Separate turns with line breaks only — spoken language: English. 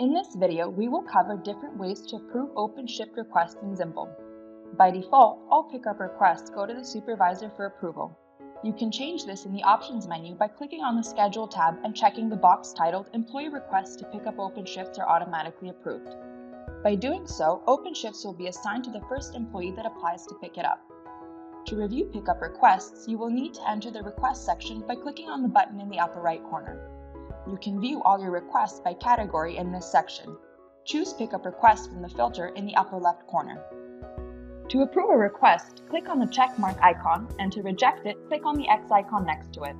In this video, we will cover different ways to approve OpenShift requests in Ximble. By default, all pickup requests go to the supervisor for approval. You can change this in the Options menu by clicking on the Schedule tab and checking the box titled Employee Requests to Pick Up OpenShifts are automatically approved. By doing so, OpenShifts will be assigned to the first employee that applies to pick it up. To review pickup requests, you will need to enter the Request section by clicking on the button in the upper right corner. You can view all your requests by category in this section. Choose Pickup Request from the filter in the upper left corner. To approve a request, click on the checkmark icon, and to reject it, click on the X icon next to it.